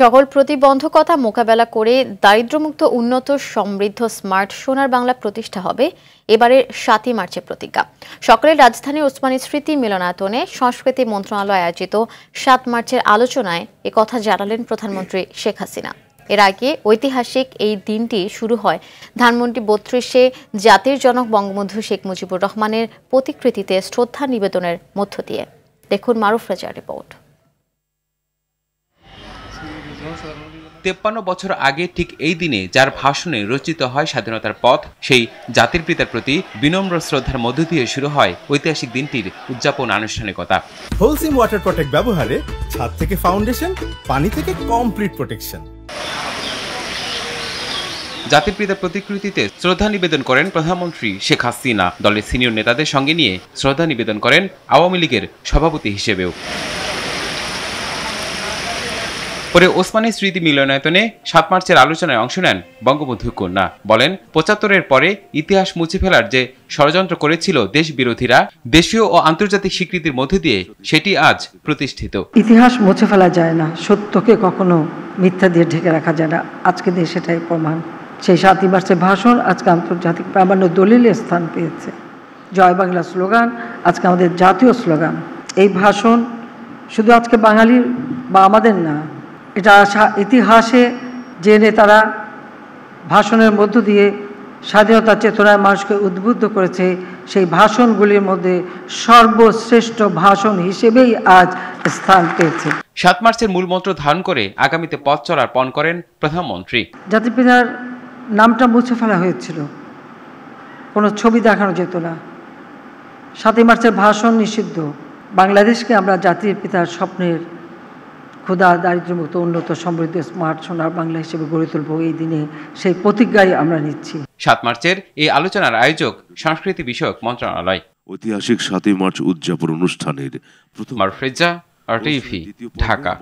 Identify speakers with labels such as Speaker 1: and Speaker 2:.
Speaker 1: সকল প্রতিবন্ধকতা মোকাবেলা করে দারিদ্রমুক্ত উন্নত সমৃদ্ধ স্মার্ট সোনার বাংলা প্রতিষ্ঠা হবে এবারের সাতই মার্চে প্রতিজ্ঞা সকলের রাজধানীর ওসমানী স্মৃতি মিলনায়তনে সংস্কৃতি মন্ত্রণালয় আয়োজিত সাত মার্চের আলোচনায় কথা জানালেন প্রধানমন্ত্রী শেখ হাসিনা এর আগে ঐতিহাসিক এই দিনটি শুরু হয় ধানমন্ডি বত্রিশে জাতির জনক বঙ্গবন্ধু শেখ মুজিবুর রহমানের প্রতিকৃতিতে শ্রদ্ধা নিবেদনের মধ্য দিয়ে দেখুন মারুফ রাজা রিপোর্ট
Speaker 2: তেপ্পান্ন বছর আগে ঠিক এই দিনে যার ভাষণে রচিত হয় স্বাধীনতার পথ সেই জাতির পিতার প্রতি বিনম্র শ্রদ্ধার মধ্য দিয়ে শুরু হয় ঐতিহাসিক দিনটির উদযাপন আনুষ্ঠানিকতা হোলসিম ওয়াটার প্রোটেক্ট ব্যবহারে ছাদ থেকে ফাউন্ডেশন পানি থেকে কমপ্লিট প্রোটেকশন জাতির পিতার প্রতিকৃতিতে শ্রদ্ধা নিবেদন করেন প্রধানমন্ত্রী শেখ হাসিনা দলের সিনিয়র নেতাদের সঙ্গে নিয়ে শ্রদ্ধা নিবেদন করেন আওয়ামী লীগের সভাপতি হিসেবেও পরে ওসমানী স্মৃতি মিলনায়তনে সাত মার্চের আলোচনায় অংশ নেন বঙ্গবন্ধু কন্যা বলেন পঁচাত্তরের পরে ইতিহাস মুছে ফেলার যে ষড়যন্ত্র করেছিল দেশ বিরোধীরা দেশীয় ও আন্তর্জাতিক স্বীকৃতির মধ্যে দিয়ে সেটি আজ প্রতিষ্ঠিত
Speaker 3: ইতিহাস মুছে ফেলা যায় না সত্যকে কখনো মিথ্যা দিয়ে ঢেকে রাখা যায় না আজকে দিয়ে সেটাই প্রমাণ সেই সাতই মার্চের ভাষণ আজকে আন্তর্জাতিক প্রামাণ্য দলিলে স্থান পেয়েছে জয় বাংলা স্লোগান আজকে আমাদের জাতীয় স্লোগান এই ভাষণ শুধু আজকে বাঙালির বা আমাদের না এটা ইতিহাসে জেনে তারা ভাষণের মধ্য দিয়ে স্বাধীনতা চেতনায় মানুষকে উদ্বুদ্ধ করেছে সেই ভাষণগুলির মধ্যে সর্বশ্রেষ্ঠ ভাষণ হিসেবেই আজ স্থান পেয়েছে
Speaker 2: সাত মার্চের মূলমন্ত্র ধারণ করে আগামীতে পথ চলার পণ করেন প্রধানমন্ত্রী
Speaker 3: জাতিপিতার নামটা মুছে ফেলা হয়েছিল কোনো ছবি দেখানো যেত না সাতই মার্চের ভাষণ নিষিদ্ধ বাংলাদেশকে আমরা জাতির পিতার স্বপ্নের ক্ষুধা দারিদ্রমুক্ত উন্নত সমৃদ্ধ স্মার্ট সোনার বাংলা হিসেবে গড়ে তুলব এই দিনে সেই প্রতিজ্ঞাই আমরা নিচ্ছি
Speaker 2: সাত মার্চের এই আলোচনার আয়োজক সংস্কৃতি বিষয়ক মন্ত্রণালয় ঐতিহাসিক সাতই মার্চ উদযাপন অনুষ্ঠানের প্রথম আর ঢাকা